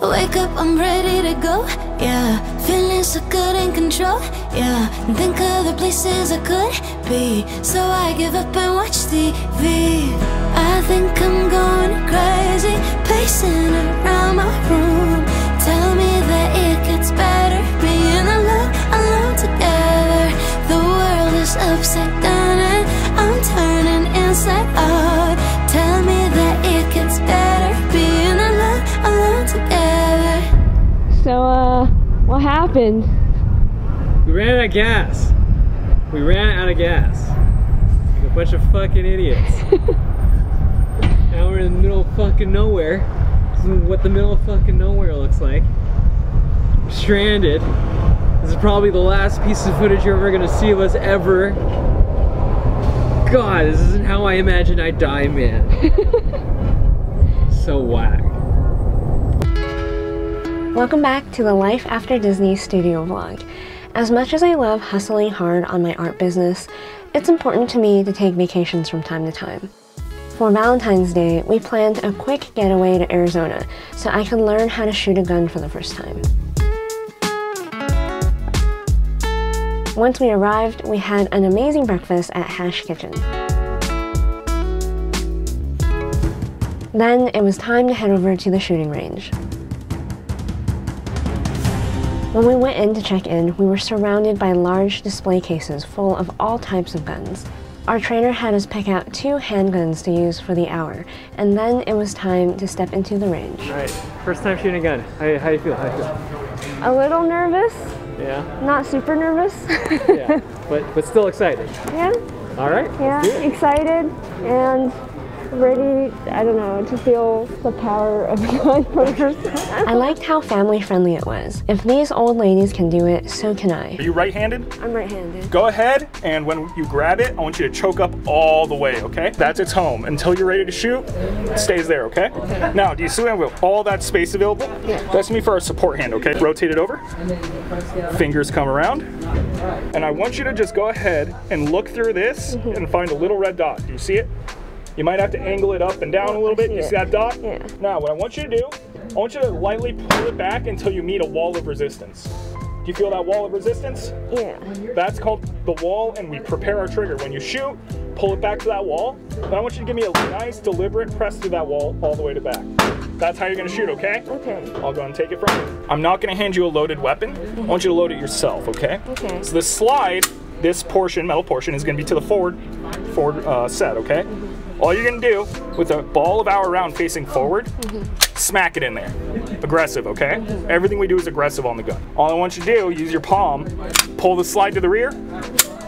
Wake up, I'm ready to go. Yeah, feeling so good in control. Yeah, think of the places I could be. So I give up and watch TV. I think I'm going crazy, pacing around my room. Tell me that it gets better, being alone, alone together. The world is upside down happened? We ran out of gas. We ran out of gas. Like a bunch of fucking idiots. now we're in the middle of fucking nowhere. This is what the middle of fucking nowhere looks like. Stranded. This is probably the last piece of footage you're ever gonna see of us ever. God, this isn't how I imagined I'd die, man. so whack. Welcome back to the Life After Disney studio vlog. As much as I love hustling hard on my art business, it's important to me to take vacations from time to time. For Valentine's Day, we planned a quick getaway to Arizona so I could learn how to shoot a gun for the first time. Once we arrived, we had an amazing breakfast at Hash Kitchen. Then it was time to head over to the shooting range. When we went in to check in, we were surrounded by large display cases full of all types of guns. Our trainer had us pick out two handguns to use for the hour, and then it was time to step into the range. Alright, first time shooting a gun. How, how do you feel? How you feel? A little nervous, Yeah? not super nervous. Yeah. but but still excited. yeah, Alright, yeah, let's do it. excited and ready, I don't know, to feel the power of a gun for the first. I liked how family friendly it was. If these old ladies can do it, so can I. Are you right-handed? I'm right handed. Go ahead, and when you grab it, I want you to choke up all the way, okay? That's its home. Until you're ready to shoot, it stays there, okay? Now, do you see have all that space available? Yeah. That's gonna for our support hand, okay? Rotate it over. Fingers come around. And I want you to just go ahead and look through this Mm-hmm. and find a little red dot. Do you see it? You might have to angle it up and down a little bit. You see that dot? Yeah. Now, what I want you to do, I want you to lightly pull it back until you meet a wall of resistance. Do you feel that wall of resistance? Yeah. That's called the wall, and we prepare our trigger. When you shoot, pull it back to that wall. I want you to give me a nice, deliberate press through that wall all the way to back. That's how you're gonna shoot, okay? Okay. I'll go and take it from you. I'm not gonna hand you a loaded weapon. I want you to load it yourself, okay? Okay. So the slide, this portion, metal portion, is gonna be to the forward, forward uh, set, okay? All you're gonna do with a ball of our round facing forward, smack it in there. Aggressive, okay? Everything we do is aggressive on the gun. All I want you to do, use your palm, pull the slide to the rear,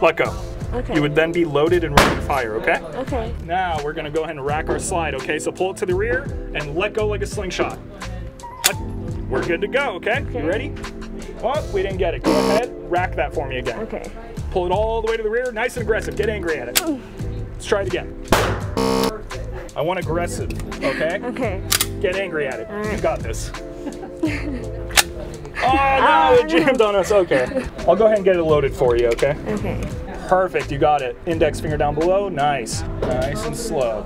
let go. Okay. You would then be loaded and ready to fire, okay? Okay. Now we're gonna go ahead and rack our slide, okay? So pull it to the rear and let go like a slingshot. We're good to go, okay? okay? You ready? Oh, we didn't get it. Go ahead, rack that for me again. Okay. Pull it all the way to the rear, nice and aggressive. Get angry at it. Let's try it again. I want aggressive, okay? Okay. Get angry at it. You got this. oh no, ah. it jammed on us. Okay. I'll go ahead and get it loaded for you, okay? Okay. Perfect, you got it. Index finger down below, nice. Nice and slow.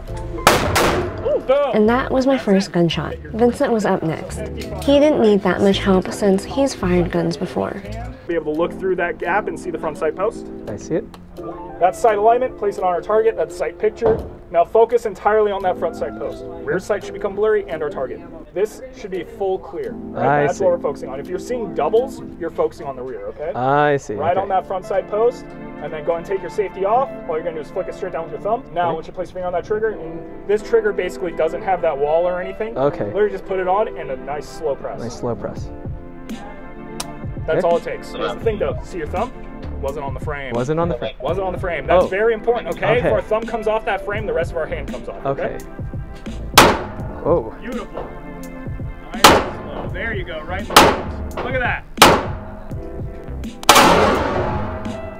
Boom. And that was my first gunshot. Vincent was up next. He didn't need that much help since he's fired guns before. Be able to look through that gap and see the front sight post. I see it. That's sight alignment, place it on our target, that's sight picture. Now focus entirely on that front sight post. Rear sight should become blurry and our target. This should be full clear. Right? I That's see. what we're focusing on. If you're seeing doubles, you're focusing on the rear, okay? I see. right okay. on that front side post, and then go and take your safety off. All you're gonna do is flick it straight down with your thumb. Now, once you place your finger on that trigger, and this trigger basically doesn't have that wall or anything. Okay. Literally just put it on and a nice slow press. Nice slow press. That's Okay. all it takes. Here's the thing though, see your thumb? Wasn't on the frame. Wasn't on the frame. Wasn't on the frame. That's Oh. very important, okay? Okay. If our thumb comes off that frame, the rest of our hand comes off. Okay. Oh. Beautiful. Nice. There you go, right in the nose. Look at that.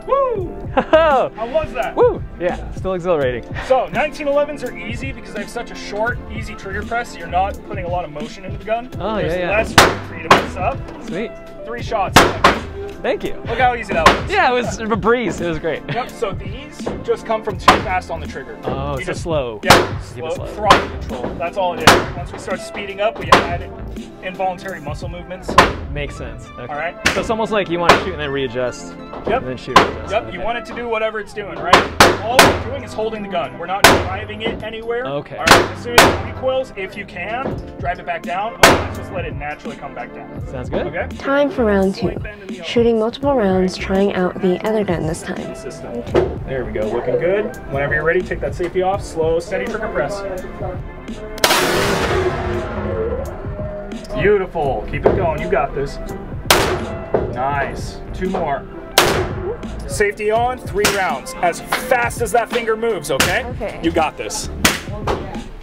Woo! How was that? Woo! Yeah, still exhilarating. So 1911s are easy because they have such a short, easy trigger press. So you're not putting a lot of motion into the gun. Oh, There's yeah, yeah. less room for you to mess up. Sweet. Three shots. Thank you. Look how easy that was. Yeah, it was a breeze. It was great. Yep, so these just come from too fast on the trigger. Oh, You so just- slow. Yeah, it slow, slow. throttle control. That's all it is. Once we start speeding up, we add involuntary muscle movements. Makes sense. Okay. All right. So it's almost like you want to shoot and then readjust. Yep. And then shoot. readjust. Yep, you want it to do whatever it's doing, right? All we're doing is holding the gun. We're not driving it anywhere. Okay. All right, as soon as it recoils, if you can, drive it back down. Otherwise, just let it naturally come back down. Sounds good. Okay? Time for round two. Shooting multiple rounds, trying out the other gun this time. System. There we go, looking good. Whenever you're ready, take that safety off. Slow, steady trigger press. Beautiful. Keep it going. You got this. Nice. Two more. Safety on, three rounds. As fast as that finger moves, okay? Okay. You got this.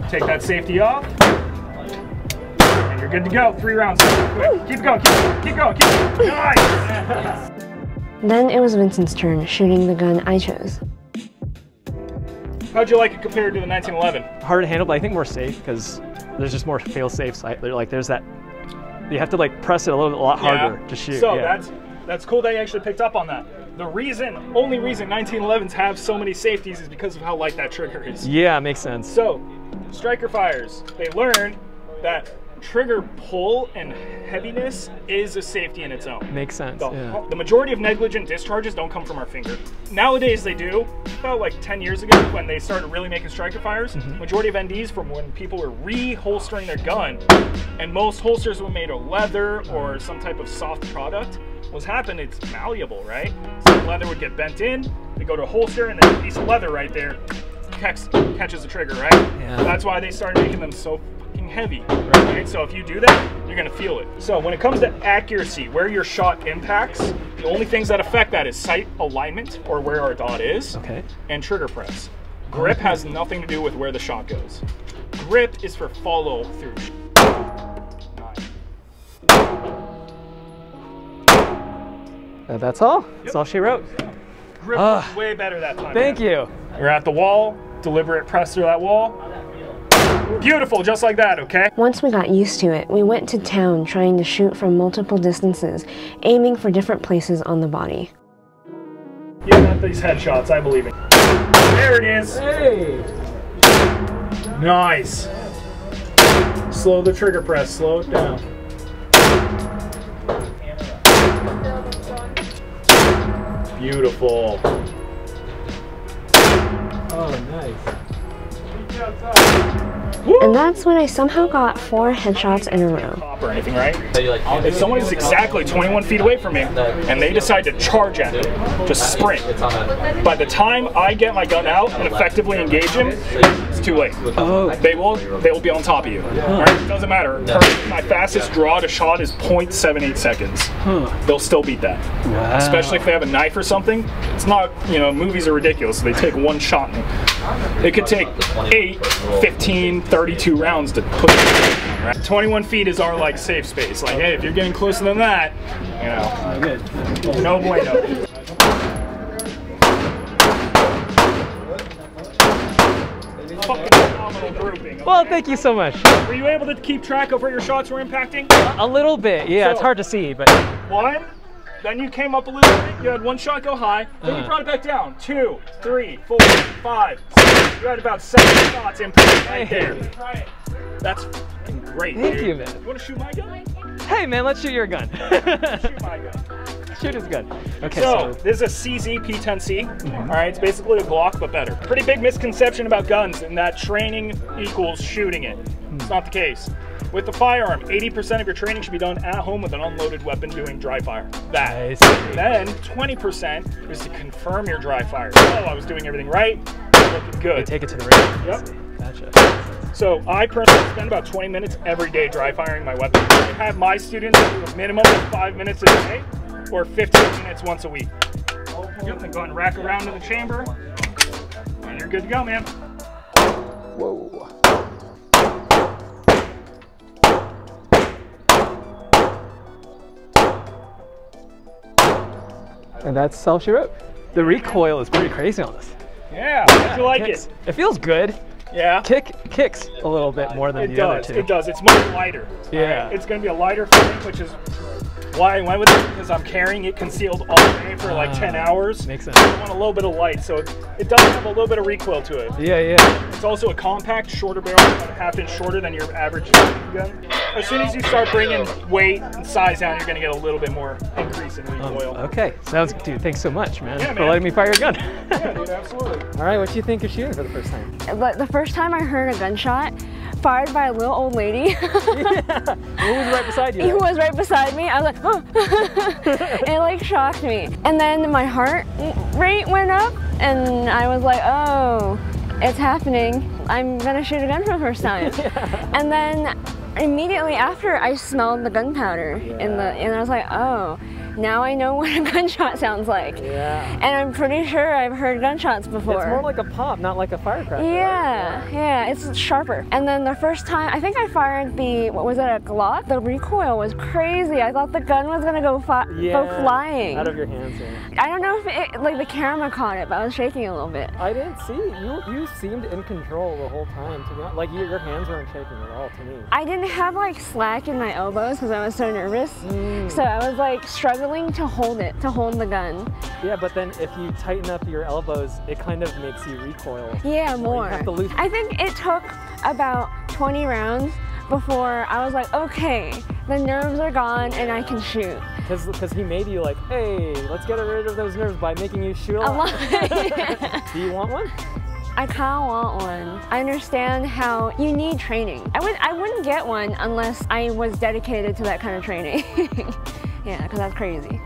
Take that safety off. And you're good to go. Three rounds. Keep it going. Keep it going. Keep going. Keep it going. Nice. Then it was Vincent's turn, shooting the gun I chose. How'd you like it compared to the 1911? Hard to handle, but I think more safe because there's just more fail safes. Like like there's that. You have to like press it a little a lot harder to shoot. So yeah. that's that's cool that you actually picked up on that. The reason, only reason 1911s have so many safeties is because of how light that trigger is. Yeah, makes sense. So, striker fires, they learn that trigger pull and heaviness is a safety in its own. Makes sense. The, Yeah. the majority of negligent discharges don't come from our finger. Nowadays they do. About like 10 years ago when they started really making striker fires, Mm-hmm. majority of NDs from when people were re-holstering their gun, and most holsters were made of leather or some type of soft product. What's happened, it's malleable, right? So the leather would get bent in, they go to a holster, and then a piece of leather right there catch, catches the trigger, right? Yeah. That's why they started making them so heavy, right? So if you do that, you're gonna feel it. So when it comes to accuracy, where your shot impacts, the only things that affect that is sight alignment or where our dot is, Okay. and trigger press. Grip has nothing to do with where the shot goes. Grip is for follow through. Uh, that's all. That's all she wrote. Grip was way better that time. Thank man. you. You're at the wall, deliberate press through that wall. Beautiful, just like that, okay? Once we got used to it, we went to town trying to shoot from multiple distances, aiming for different places on the body. You got these headshots, I believe it. There it is. Hey. Nice. Slow the trigger press, slow it down. Beautiful. Oh, nice. And that's when I somehow got four headshots in a row. Or anything, right? If someone is exactly 21 feet away from me and they decide to charge at me, just sprint. By the time I get my gun out and effectively engage him, it's too late. Oh. They will they will be on top of you. All right? It doesn't matter. My fastest draw to shot is 0.78 seconds. They'll still beat that. Wow. Especially if they have a knife or something. It's not, you know, movies are ridiculous. They take one shot. It could take 8, 15, 32 rounds to put it. Right? 21 feet is our like safe space. Like, hey, if you're getting closer than that, you know, no bueno. Fucking phenomenal. Well, thank you so much. Were you able to keep track of where your shots were impacting? A little bit. Yeah, it's hard to see, but One, then you came up a little bit. You had one shot go high. Then you Uh. brought it back down. Two, three, four, five, six. You had about seven shots impacting right there. That's great. Thank dude. you, man. You want to shoot my gun? hey, man, let's shoot your gun. Shoot my gun. shoot his gun. Okay, So, so, this is a CZ P10C. All right, it's basically a Glock but better. Pretty big misconception about guns and that training equals shooting it. It's not the case. With the firearm, 80% of your training should be done at home with an unloaded weapon doing dry fire. That. I see. Then 20% is to confirm your dry fire. Oh, I was doing everything right. Looking good. take it to the range. Yep. Gotcha. So I personally spend about 20 minutes every day dry firing my weapon. I have my students do a minimum of five minutes a day or 15 minutes once a week. Yep, then go and rack around in the chamber, and you're good to go, man. Whoa. And that's all she wrote. The recoil is pretty crazy on this. Yeah, how'd you like Kicks. it? It feels good. Yeah. Kick kicks a little bit more than It the other does. two. It does. It's much lighter. Yeah. Alright, It's going to be a lighter frame, which is Why I went with it because I'm carrying it concealed all day for like 10 Ah, hours. makes sense. I want a little bit of light, so it, it does have a little bit of recoil to it. Yeah, yeah. It's also a compact, shorter barrel, about a half inch shorter than your average gun. As soon as you start bringing weight and size down, you're gonna get a little bit more increase in Um, recoil. okay, sounds good, dude. Thanks so much, man, Yeah, for man. letting me fire a gun. Yeah, dude, absolutely. All right, what do you think of shooting for the first time? But the first time I heard a gunshot fired by a little old lady Who was right beside you? who was right beside me, I was like, oh. it like shocked me. And then my heart rate went up and I was like, oh, it's happening. I'm gonna shoot a gun for the first time. And then immediately after I smelled the gunpowder in the and I was like, oh, now I know what a gunshot sounds like. Yeah. And I'm pretty sure I've heard gunshots before. It's more like a pop, not like a firecracker. right? Yeah, yeah, it's sharper. And then the first time, I think I fired the, what was it, a Glock? The recoil was crazy. I thought the gun was gonna go, fi- Yeah. go flying. Out of your hands. Yeah. I don't know if it, like the camera caught it, but I was shaking a little bit. I didn't see you. You seemed in control the whole time. To be honest, like you, your hands weren't shaking at all to me. I didn't have like slack in my elbows because I was so nervous. Mm. So I was like struggling to hold it, to hold the gun. Yeah, but then if you tighten up your elbows, it kind of makes you recoil. Yeah, more. have to lose- I think it took about 20 rounds before I was like, okay, the nerves are gone and I can shoot. Because he made you like, hey, let's get rid of those nerves by making you shoot a lot. Do you want one? I kind of want one. I understand how you need training. I would I wouldn't get one unless I was dedicated to that kind of training. yeah, because that's crazy.